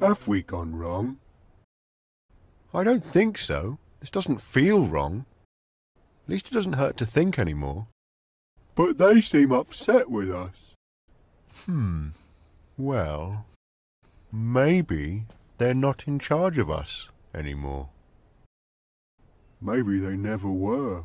Have we gone wrong? I don't think so. This doesn't feel wrong. At least it doesn't hurt to think any more. But they seem upset with us. Hmm. Well, maybe they're not in charge of us anymore. Maybe they never were.